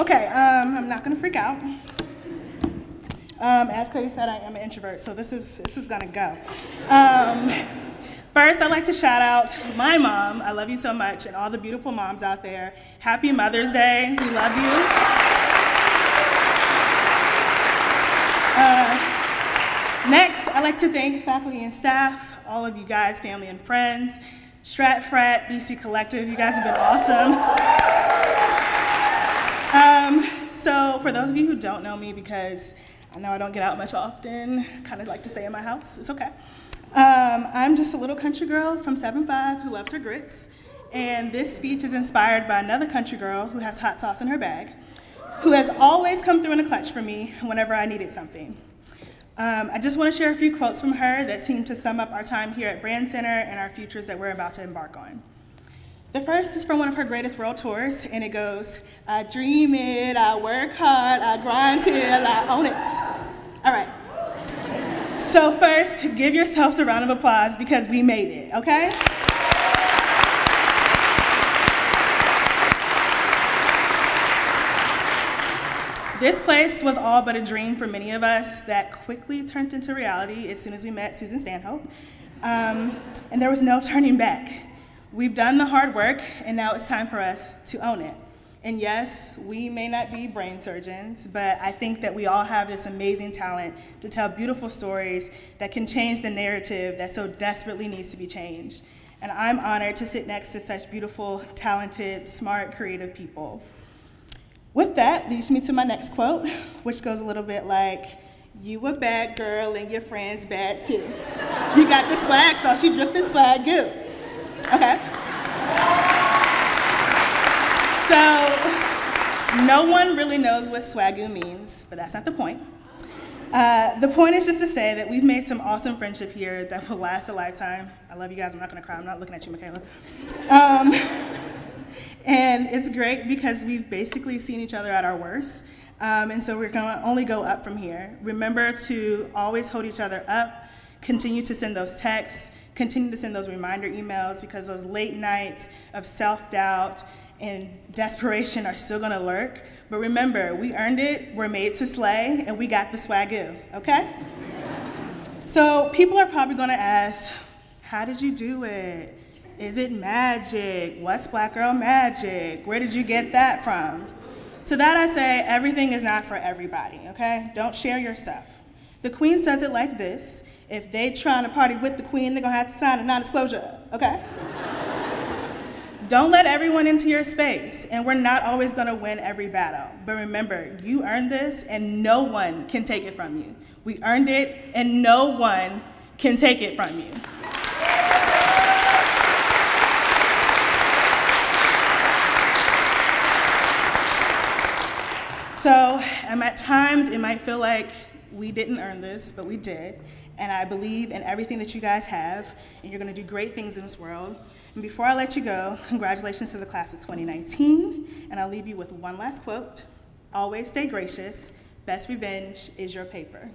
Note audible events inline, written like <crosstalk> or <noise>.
okay, um, I'm not gonna freak out. Um, as Cody said, I am an introvert, so this is, this is gonna go. Um, first, I'd like to shout out my mom. I love you so much, and all the beautiful moms out there. Happy Mother's Day. We love you. Uh, next, I'd like to thank faculty and staff, all of you guys, family and friends, Strat Frat, BC Collective, you guys have been awesome. So for those of you who don't know me, because I know I don't get out much often, kind of like to stay in my house, it's okay. Um, I'm just a little country girl from 7'5 who loves her grits, and this speech is inspired by another country girl who has hot sauce in her bag, who has always come through in a clutch for me whenever I needed something. Um, I just want to share a few quotes from her that seem to sum up our time here at Brandcenter and our futures that we're about to embark on. The first is from one of her greatest world tours, and it goes, I dream it, I work hard, I grind till I own it. All right. So first, give yourselves a round of applause because we made it, okay? This place was all but a dream for many of us that quickly turned into reality as soon as we met Susan Stanhope. Um, and there was no turning back. We've done the hard work, and now it's time for us to own it. And yes, we may not be brain surgeons, but I think that we all have this amazing talent to tell beautiful stories that can change the narrative that so desperately needs to be changed. And I'm honored to sit next to such beautiful, talented, smart, creative people. With that leads me to my next quote, which goes a little bit like, you a bad girl and your friends bad too. You got the swag, so she dripping swag good. Okay. So, no one really knows what swagoo means, but that's not the point. Uh, the point is just to say that we've made some awesome friendship here that will last a lifetime. I love you guys. I'm not going to cry. I'm not looking at you, Michaela. Um, and it's great because we've basically seen each other at our worst. Um, and so we're going to only go up from here. Remember to always hold each other up, continue to send those texts, continue to send those reminder emails because those late nights of self doubt and desperation are still going to lurk. But remember, we earned it, we're made to slay, and we got the swagoo, okay? <laughs> so people are probably going to ask, How did you do it? Is it magic? What's Black Girl Magic? Where did you get that from? To that I say, everything is not for everybody, okay? Don't share your stuff. The queen says it like this if they trying to party with the queen, they're gonna have to sign a non-disclosure, okay? Don't let everyone into your space, and we're not always gonna win every battle. But remember, you earned this, and no one can take it from you. We earned it, and no one can take it from you. So um, at times it might feel like we didn't earn this, but we did. And I believe in everything that you guys have, and you're gonna do great things in this world. And before I let you go, congratulations to the class of 2019. And I'll leave you with one last quote. Always stay gracious. Best revenge is your paper.